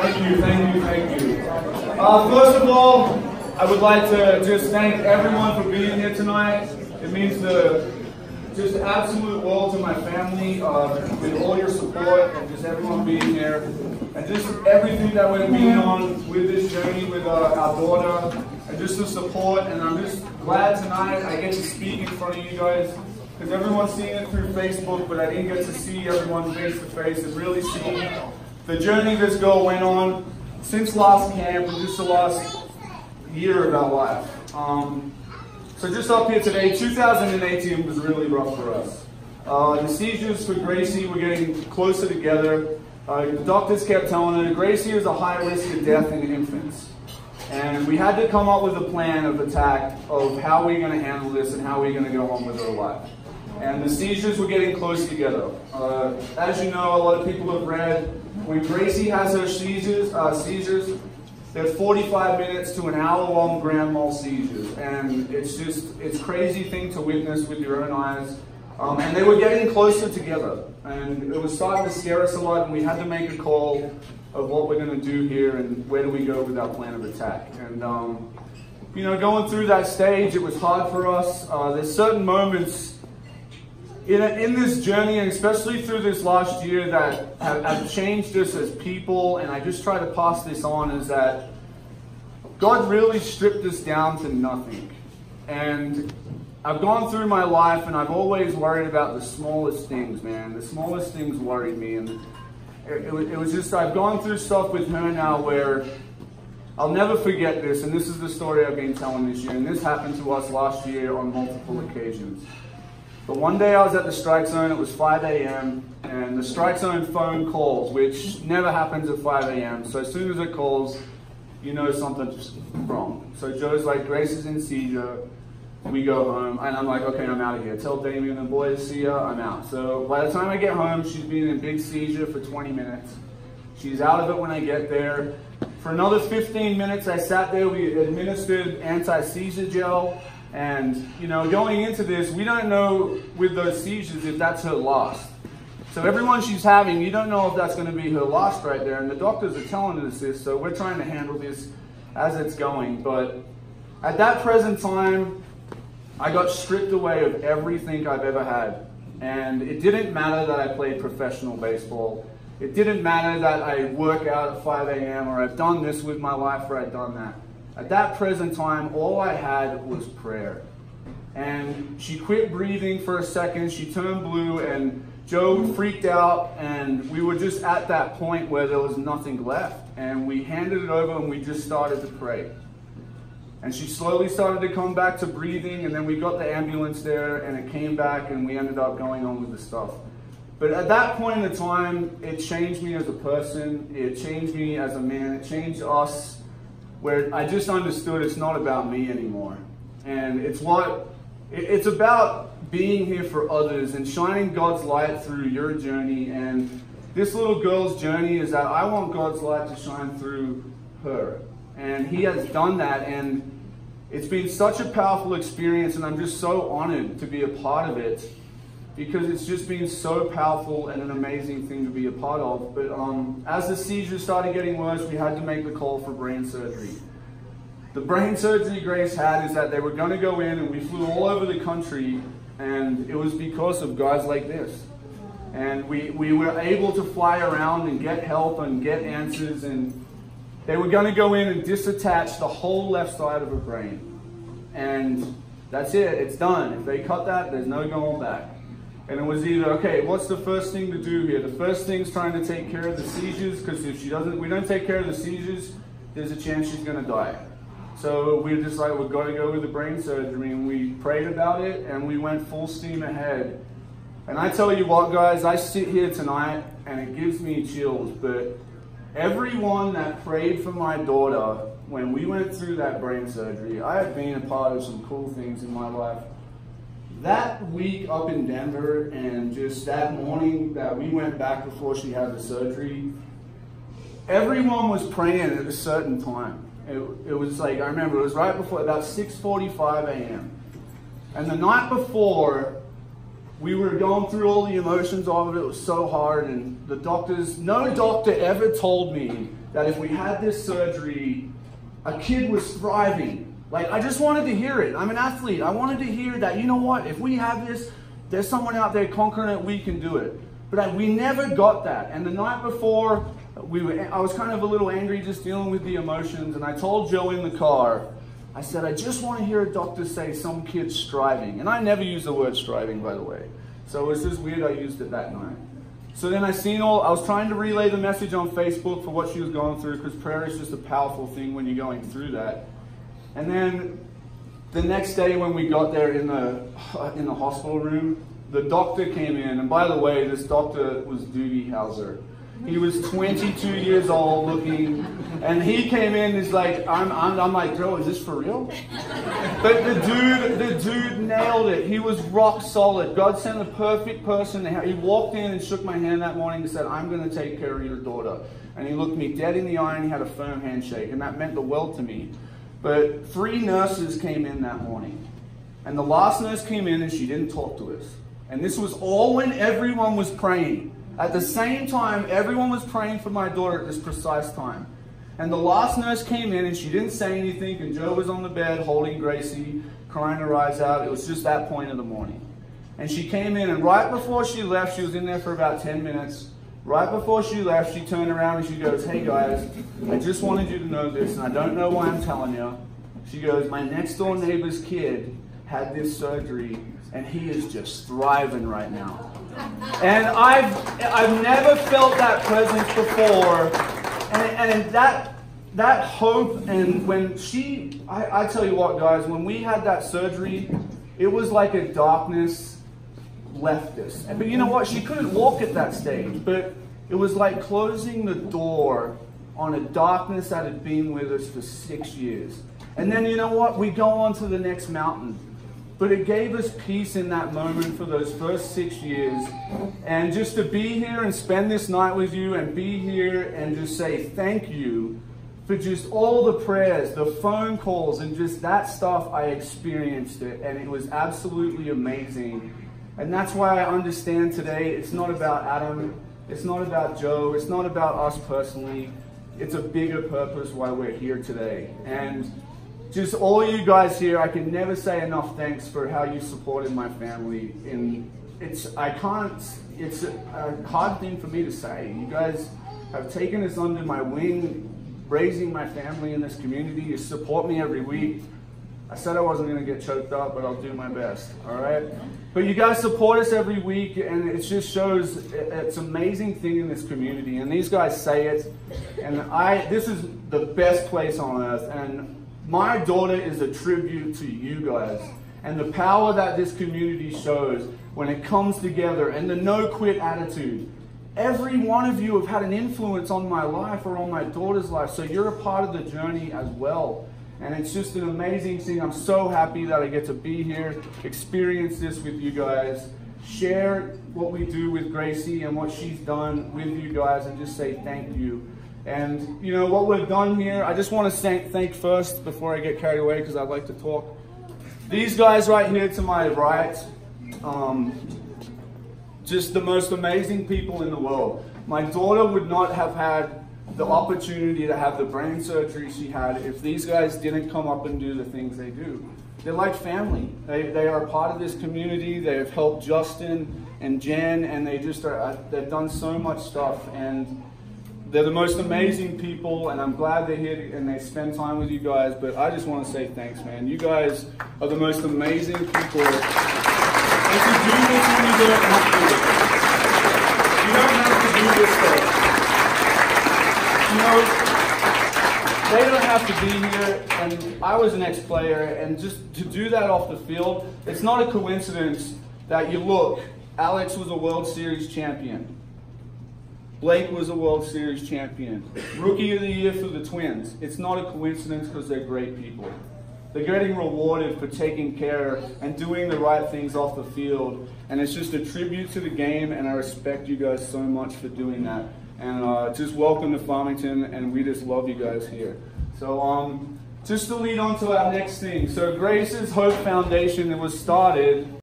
Thank you, thank you, thank you. Uh, first of all, I would like to just thank everyone for being here tonight. It means the just absolute world to my family uh, with all your support and just everyone being here and just everything that we're being on with this journey with uh, our daughter and just the support. And I'm just glad tonight I get to speak in front of you guys because everyone's seeing it through Facebook, but I didn't get to see everyone face to face and really see the journey this girl went on since last camp and just the last year of our life. Um, so just up here today, 2018 was really rough for us. Uh, the seizures for Gracie were getting closer together. Uh, the doctors kept telling her Gracie is a high risk of death in infants. And we had to come up with a plan of attack of how we're going to handle this and how we're going to go on with her life. And the seizures were getting close together. Uh, as you know, a lot of people have read, when Gracie has her seizures, uh, seizures they're 45 minutes to an hour long grand mal seizures. And it's just, it's crazy thing to witness with your own eyes. Um, and they were getting closer together. And it was starting to scare us a lot, and we had to make a call of what we're going to do here and where do we go with our plan of attack. And, um, you know, going through that stage, it was hard for us. Uh, there's certain moments in, in this journey, and especially through this last year, that have, changed us as people, and I just try to pass this on, is that God really stripped us down to nothing. And I've gone through my life, and I've always worried about the smallest things, man. The smallest things worried me, and it, it, it was just, I've gone through stuff with her now where I'll never forget this, and this is the story I've been telling this year, and this happened to us last year on multiple occasions. But one day I was at the strike zone, it was 5 a.m., and the strike zone phone calls, which never happens at 5 a.m. So as soon as it calls, you know something's wrong. So Joe's like, Grace is in seizure. We go home, and I'm like, okay, I'm out of here. Tell Damien and the boys, see ya, I'm out. So by the time I get home, she's been in big seizure for 20 minutes. She's out of it when I get there. For another 15 minutes, I sat there. We administered anti-seizure gel. And, you know, going into this, we don't know with those seizures if that's her last. So everyone she's having, you don't know if that's going to be her last right there. And the doctors are telling us this, so we're trying to handle this as it's going. But at that present time, I got stripped away of everything I've ever had. And it didn't matter that I played professional baseball. It didn't matter that I work out at 5 a.m. or I've done this with my life or I've done that. At that present time, all I had was prayer. And she quit breathing for a second. She turned blue, and Joe freaked out. And we were just at that point where there was nothing left. And we handed it over and we just started to pray. And she slowly started to come back to breathing. And then we got the ambulance there, and it came back, and we ended up going on with the stuff. But at that point in the time, it changed me as a person. It changed me as a man. It changed us where I just understood it's not about me anymore. And it's what it's about being here for others and shining God's light through your journey. And this little girl's journey is that I want God's light to shine through her. And He has done that. And it's been such a powerful experience. And I'm just so honored to be a part of it because it's just been so powerful and an amazing thing to be a part of. But um, as the seizures started getting worse, we had to make the call for brain surgery. The brain surgery Grace had is that they were going to go in, and we flew all over the country, and it was because of guys like this. And we, we were able to fly around and get help and get answers, and they were going to go in and disattach the whole left side of her brain. And that's it, it's done. If they cut that, there's no going back. And it was either, okay, what's the first thing to do here? The first thing is trying to take care of the seizures, because if she doesn't, we don't take care of the seizures, there's a chance she's gonna die. So we just like, we're gonna go with the brain surgery, and we prayed about it, and we went full steam ahead. And I tell you what, guys, I sit here tonight, and it gives me chills, but everyone that prayed for my daughter when we went through that brain surgery, I have been a part of some cool things in my life that week up in Denver and just that morning that we went back before she had the surgery, everyone was praying at a certain time. It, it was like, I remember it was right before, about 6.45 a.m. And the night before, we were going through all the emotions of it. It was so hard, and the doctors, no doctor ever told me that if we had this surgery, a kid was thriving. Like, I just wanted to hear it. I'm an athlete. I wanted to hear that, you know what, if we have this, there's someone out there conquering it, we can do it. But I, we never got that. And the night before, we were, I was kind of a little angry just dealing with the emotions, and I told Joe in the car, I said, I just want to hear a doctor say some kid's striving. And I never use the word striving, by the way. So it was just weird I used it that night. So then I seen all, I was trying to relay the message on Facebook for what she was going through because prayer is just a powerful thing when you're going through that. And then the next day when we got there in the, in the hospital room, the doctor came in. And by the way, this doctor was Doogie Howser. He was 22 years old looking, and he came in. He's like, I'm, I'm, I'm like, Joe, is this for real? But the dude, the dude nailed it. He was rock solid. God sent the perfect person. He walked in and shook my hand that morning and said, I'm going to take care of your daughter. And he looked me dead in the eye and he had a firm handshake, and that meant the world to me. But three nurses came in that morning, and the last nurse came in and she didn't talk to us. And this was all when everyone was praying. At the same time, everyone was praying for my daughter at this precise time. And the last nurse came in and she didn't say anything, and Joe was on the bed holding Gracie, crying her eyes out. It was just that point of the morning. And she came in, and right before she left, she was in there for about 10 minutes. Right before she left, she turned around and she goes, Hey guys, I just wanted you to know this, and I don't know why I'm telling you. She goes, My next door neighbor's kid had this surgery, and he is just thriving right now. And I've, I've never felt that presence before. And, and that, that hope, and when she, I, I tell you what, guys, when we had that surgery, it was like a darkness left us. But you know what? She couldn't walk at that stage, but it was like closing the door on a darkness that had been with us for six years. And then you know what? We go on to the next mountain. But it gave us peace in that moment for those first six years. And just to be here and spend this night with you and be here and just say thank you for just all the prayers, the phone calls, and just that stuff, I experienced it. And it was absolutely amazing. And that's why I understand today it's not about Adam, it's not about Joe, it's not about us personally. It's a bigger purpose why we're here today. And just all you guys here, I can never say enough thanks for how you supported my family. And it's I can't. It's a, hard thing for me to say. You guys have taken us under my wing, raising my family in this community. You support me every week. I said I wasn't going to get choked up, but I'll do my best. All right. But you guys support us every week, and it just shows it's amazing thing in this community. And these guys say it, and I. This is the best place on earth, and my daughter is a tribute to you guys and the power that this community shows when it comes together and the no quit attitude. Every one of you have had an influence on my life or on my daughter's life, so you're a part of the journey as well. And it's just an amazing thing. I'm so happy that I get to be here, experience this with you guys, share what we do with Gracie and what she's done with you guys, and just say thank you. And you know what we've done here, I just want to thank, thank first before I get carried away because I'd like to talk. These guys right here to my right, um, just the most amazing people in the world. My daughter would not have had the opportunity to have the brain surgery she had if these guys didn't come up and do the things they do. They're like family. They, they are part of this community. They have helped Justin and Jen, and they just are, uh, they've done so much stuff. And they're the most amazing people, and I'm glad they're here and they spend time with you guys. But I just want to say thanks, man. You guys are the most amazing people. To do this you don't have to. You don't have to do this stuff. You know, they don't have to be here. And I was an ex-player, and just to do that off the field, it's not a coincidence that you look. Alex was a World Series champion. Blake was a World Series champion. Rookie of the Year for the Twins. It's not a coincidence because they're great people. They're getting rewarded for taking care and doing the right things off the field. And it's just a tribute to the game, and I respect you guys so much for doing that. And uh, just welcome to Farmington, and we just love you guys here. So, um, just to lead on to our next thing. So, Grace's Hope Foundation, was started